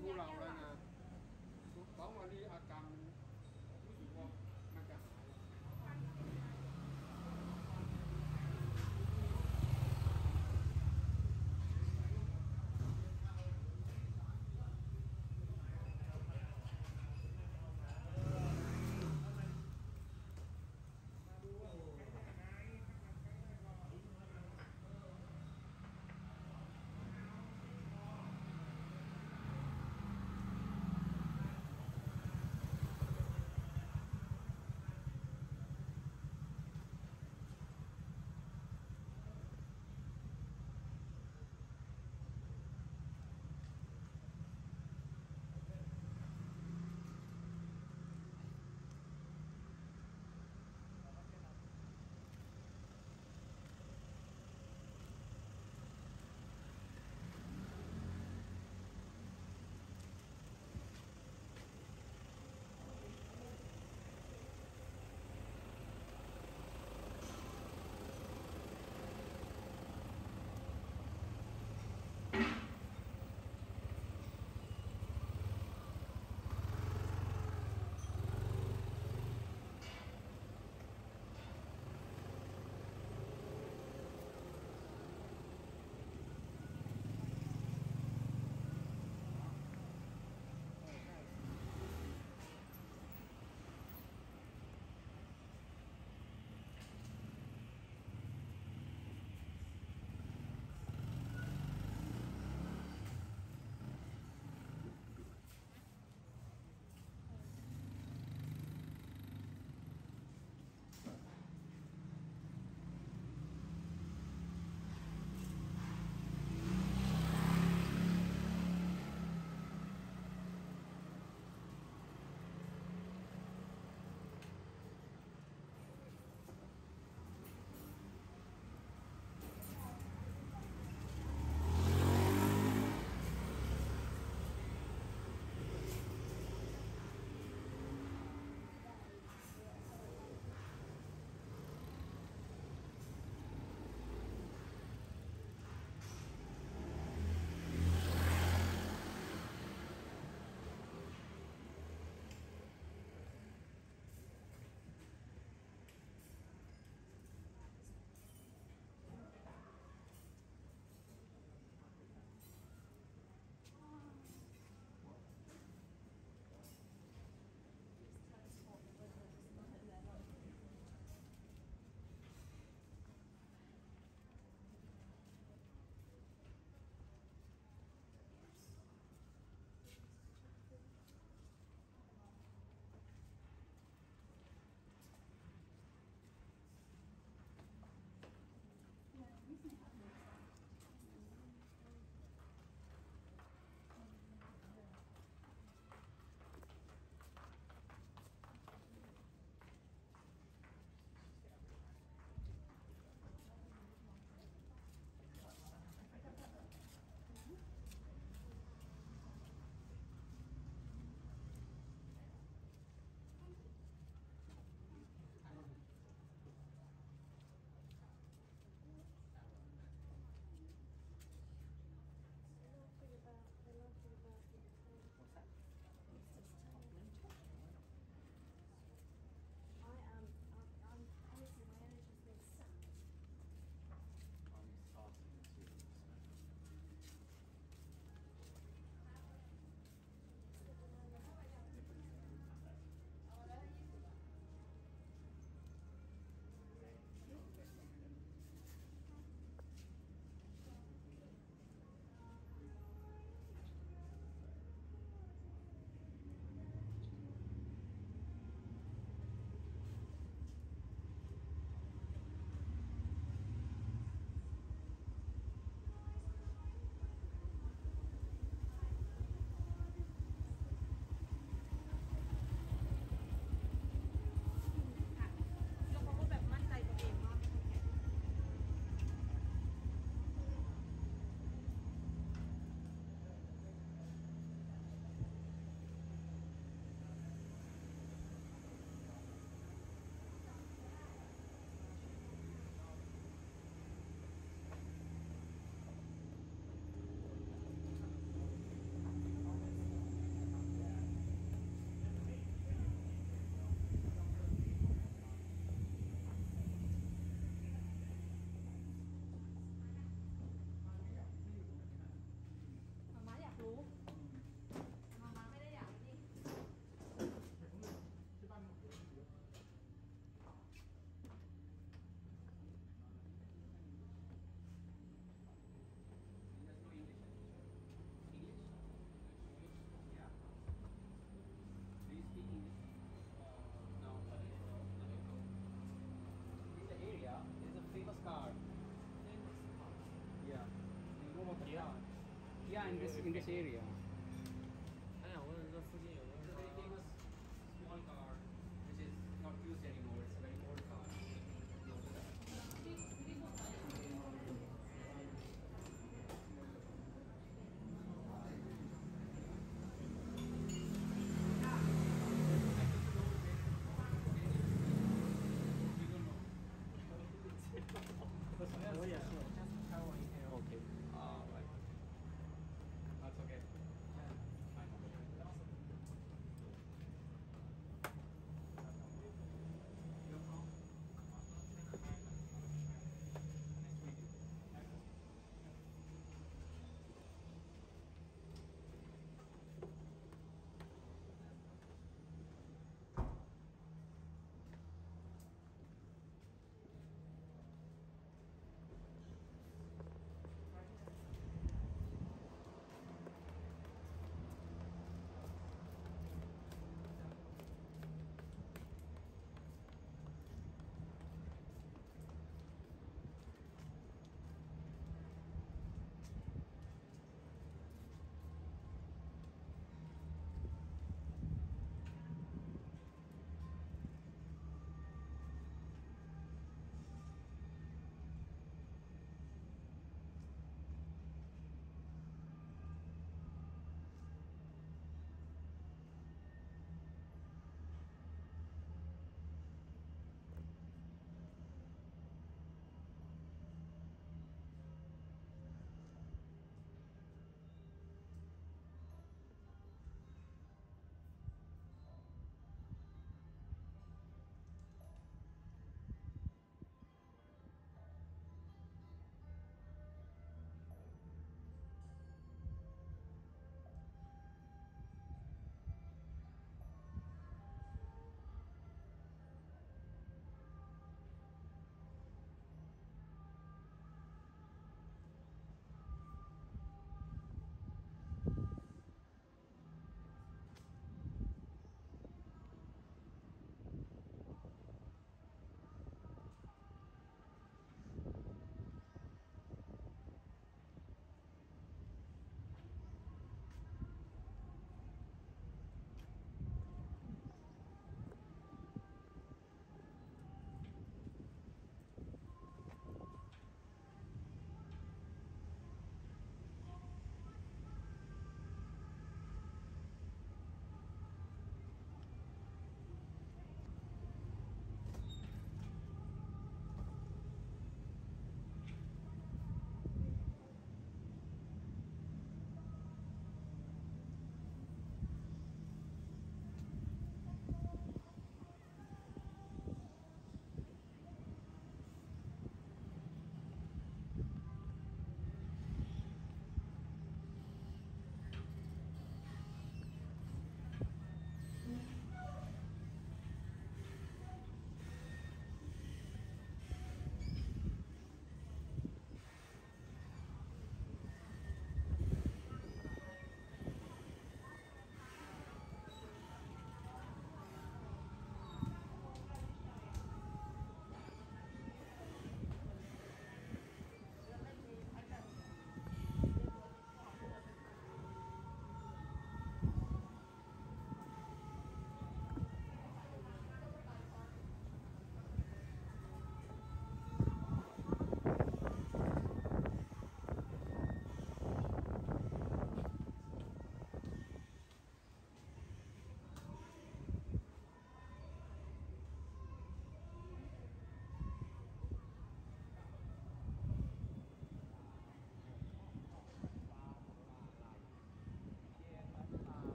ทุเราแล้วนะสองวันนี้อา in this area.